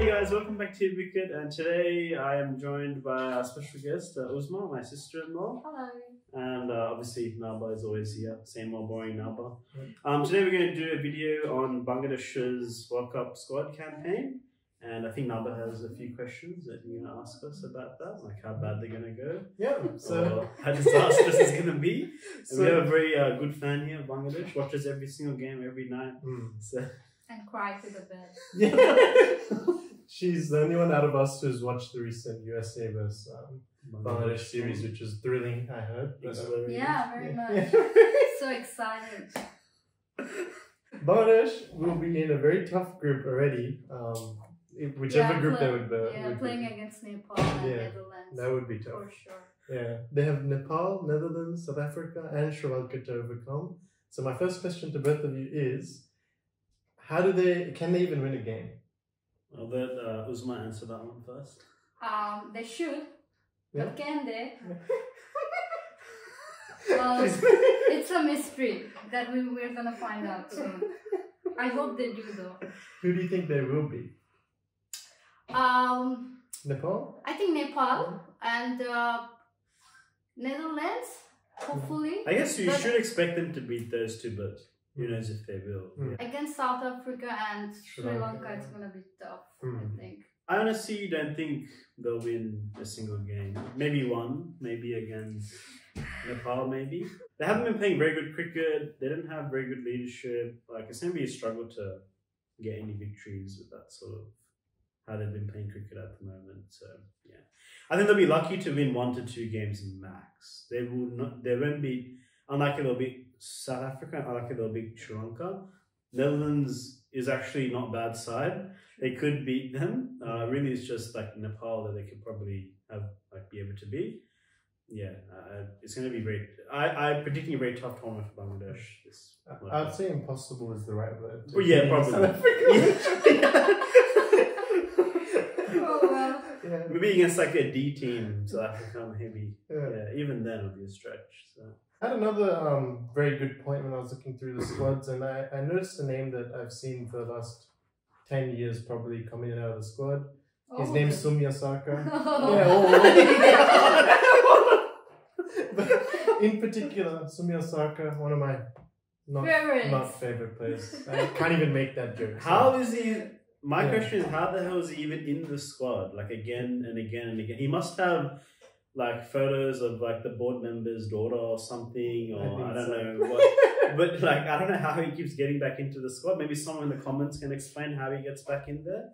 Hey guys, welcome back to Wicket, and today I am joined by our special guest, uh, Uzma, my sister-in-law, Hello. and uh, obviously Naba is always here, same old boring Naba. Um, today we're going to do a video on Bangladesh's World Cup squad campaign, and I think Naba has a few questions that you're going to ask us about that, like how bad they're going to go, Yeah. So, or how disastrous it's going to be. And so we have a very uh, good fan here, Bangladesh, watches every single game every night. Mm. So And cry to the bed. Yeah. She's the only one out of us who's watched the recent USA vs um, Bangladesh series, which is thrilling. I heard. But, Exhilarating. Yeah, very much. yeah. So excited. Bangladesh will be in a very tough group already. Um, whichever yeah, group play- they would, be. Yeah, would be. playing against Nepal and Yeah, Netherlands. That would be tough. For sure. Yeah, they have Nepal, Netherlands, South Africa, and Sri Lanka to overcome. So my first question to both of you is, how do they? Can they even win a game? I'll let uh, Uzma answer that one first. Um, they should, Yeah. but can they? Well, it's a mystery that we, we're gonna find out soon. I hope they do though. Who do you think they will be? Um, Nepal? I think Nepal and uh, Netherlands, hopefully. I guess you But- should expect them to beat those two, but who knows if they will. Mm. Yeah. Against South Africa and Sri Sri Lanka. Lanka, it's gonna be tough, Mm. I think. I honestly don't think they'll win a single game. Maybe one, maybe against Nepal, maybe. They haven't been playing very good cricket. They don't have very good leadership. Like it's gonna be a struggle to get any victories with that sort of how they've been playing cricket at the moment. So yeah, I think they'll be lucky to win one to two games max. They will not. They won't be. Unlikely they'll beat South Africa. Unlikely they'll beat Sri Lanka. Netherlands is actually not bad side. They could beat them. Uh, really, it's just like Nepal that they could probably have like be able to beat. Yeah, uh, it's going to be very. I I'm predicting a very tough tournament for Bangladesh. This. I- I'd say impossible is the right word. Well, yeah, South probably. Africa. Oh well. yeah. Maybe against like a D team, South Africa, maybe. yeah. Yeah, even then it'll be a stretch. So. I had another um, very good point when I was looking through the squads, and I, I noticed a name that I've seen for the last 10 years probably coming and out of the squad. His Oh. name's Soumya Sarkar. Oh. Yeah, oh, but in particular, Soumya Sarkar, one of my not, Favorites. not favorite players. I can't even make that joke. so- How is he? My Yeah. question is, how the hell is he even in the squad? Like again and again and again. He must have like photos of like the board member's daughter or something, or think I, don't so. know what. but like I don't know how he keeps getting back into the squad. Maybe someone in the comments can explain how he gets back in there.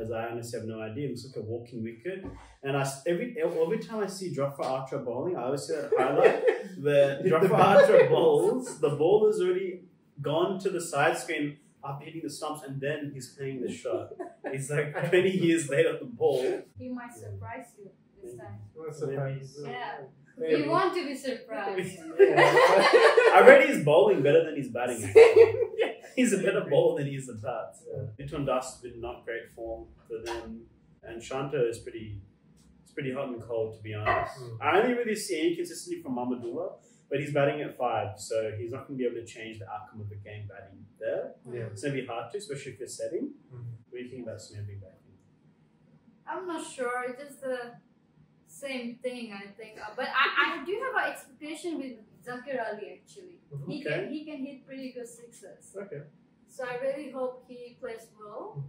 As I honestly have no idea. He looks like a walking wicket. And I every every time I see Jofra Archer bowling, I always see that highlight where Jofra. Archer bowls. The ball has already gone to the side screen up hitting the stumps and then he's playing the shot. It's like 20 years later the ball. He might surprise you this time. What a surprise. Yeah. Maybe. We want to be surprised. I read he's bowling better than he's batting. He's a better bowler than he is a bat. Litton Das has been not great form for them. And Shanto is pretty it's pretty hot and cold to be honest. Mm. I only really see any consistency from Mahmudullah, but he's batting at five, so he's not gonna be able to change the outcome of the game batting there. Yeah. It's gonna be hard to, especially if you're setting. Mhm. What do you think about Smith back in? I'm not sure. It's just the same thing, I think. Uh, But I, I do have an expectation with Zakir Ali actually. He Okay. can he can hit pretty good sixes. Okay. So I really hope he plays well.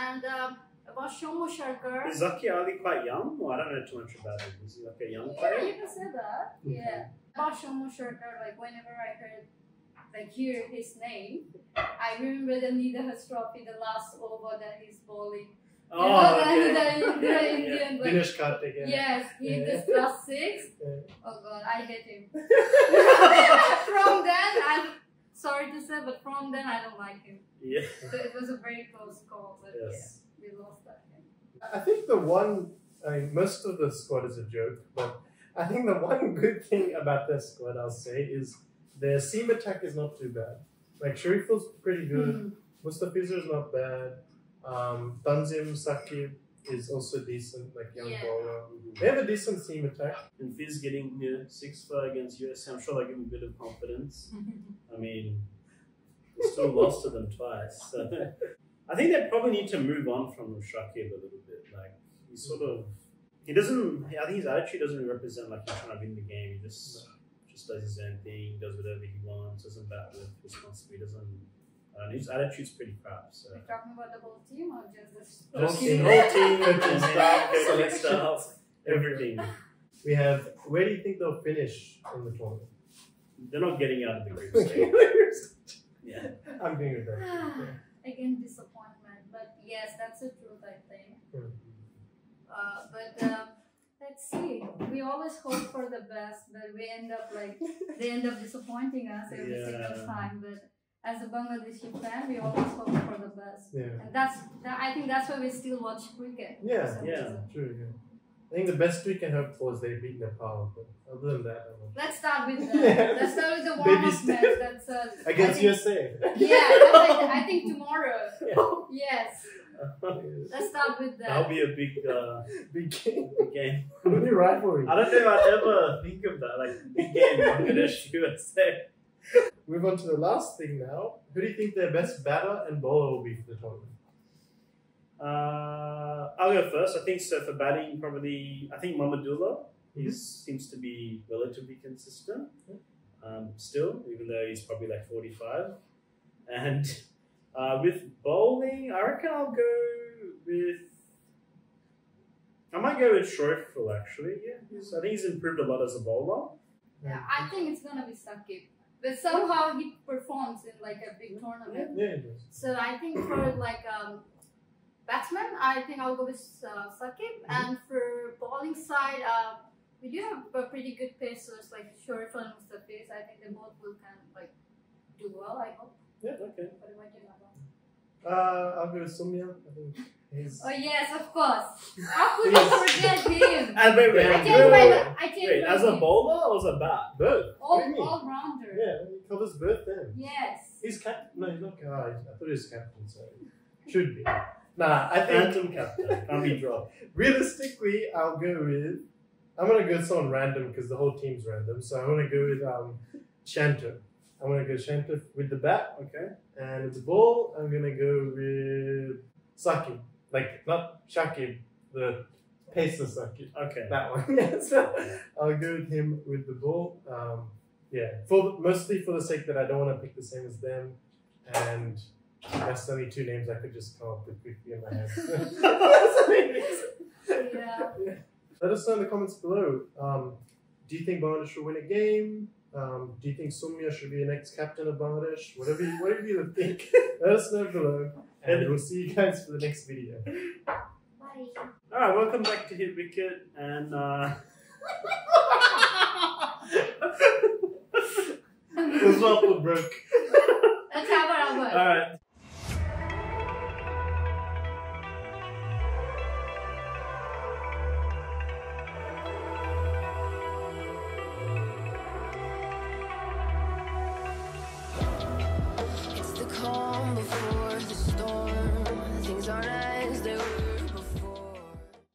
And um, about Soumya Sarkar. Is Zaki Ali quite young? Well, I don't know too much about him. Is he like a young Yeah, player? you can say that. Yeah. About Soumya Sarkar, like whenever I heard like hear his name, I remember the Nidahas trophy, the last over that he's bowling. You Oh, the, okay. the, the Indian like, Dinesh Karthik. Yeah. Yes, he Yeah. this last six. Yeah. Oh god, I hate him. from then, I'm sorry to say, but from then I don't like him. Yeah. So it was a very close call, but Yes. yeah, we lost that game. I think the one, I mean, most of the squad is a joke, but I think the one good thing about their squad, I'll say, is their seam attack is not too bad. Like Shariful's pretty good, Mhm. Mustafizur is not bad, um, Tanzim Sakib is also decent, like young Yeah. bowler. They have a decent seam attack. And Fizz getting you know, six for against USA, I'm sure that give him a bit of confidence. I mean, he still lost to them twice. So. I think they probably need to move on from Shakib a little bit. Like he sort of, he doesn't. I think his attitude doesn't represent like he's trying to win the game. He just just does his own thing, does whatever he wants, doesn't bat with responsibility, doesn't. Uh, his attitude's pretty crap. So. We're talking about the whole team or just the Whole Just team. the whole team, Coaching coaching staff, staff, coaching staff, everything. We have. Where do you think they'll finish in the tournament? They're not getting out of the group stage. Yeah. I'm doing with that. Again, disappointment. But yes, that's the truth, I think. Hmm. Uh, but um, let's see. We always hope for the best, but we end up like they end up disappointing us every single time. But as a Bangladeshi fan, we always hope for the best, Yeah. and that's that, I think that's why we still watch cricket. Yeah, yeah. reason. True. Yeah. I think the best we can hope for is they beat Nepal. But other than that, I'm not- Let's start with that. Yeah. Let's start with the Baby warm-up step. match. That's uh, I against think- USA. Yeah, like, I think tomorrow. Yes, That'll let's start with that. That'll be a big, uh, Big game. big game. New rivalry. I don't know if I'd ever think of that. Like big game, Bangladesh, USA. Move on to the last thing now. Who do you think their best batter and bowler will be for the tournament? Uh, I'll go first. I think so for batting, probably. I think Mahmudullah. He seems to be relatively consistent. Um, still, even though he's probably like forty-five. And uh, with bowling, I reckon I'll go with. I might go with Shoiful actually. Yeah, he's, I think he's improved a lot as a bowler. Yeah, I think it's gonna be Sakib. But somehow he performs in like a big tournament. Yeah, it is. So I think for like um, batsman, I think I'll go with uh, Sakib. And for bowling side, uh, we do have uh, pretty good pacers like Sharif and Mustafiz. I think they both will kind of like do well. I hope. Yeah, okay. What about you, Naba? Uh, I'll go with Soumya. I think he's. Oh yes, of course. How could you forget him? And wait, wait, I Yeah. can't wait, wait. wait. I can't Wait, as a bowler or as a bat? Both. all What do you mean? all rounder. Yeah, he covers both ends. Yes. He's captain. No, he's not. Uh, I thought he was captain, so should be. Nah, I think Phantom captain. Can't be dropped. realistically, I'll go with. I'm gonna go with someone random because the whole team's random. So I'm gonna go with um, Shanto. I'm gonna go Shanto with the bat, Okay. and with the ball, I'm gonna go with Saki. Like not Shakib, the pacer Saki. Okay. That one. yeah, so I'll go with him with the ball. Um, yeah, for mostly for the sake that I don't want to pick the same as them, and that's only two names I could just come up with quickly in my head. That's the main reason. Yeah. Let us know in the comments below. Um, do you think Bangladesh will win a game? Um, do you think Soumya should be the next captain of Bangladesh? Whatever you, whatever you think, let us know below. And we'll see you guys for the next video. Bye. All right. Welcome back to Hit Wicket, and uh, The waffle broke. Let's have our all right.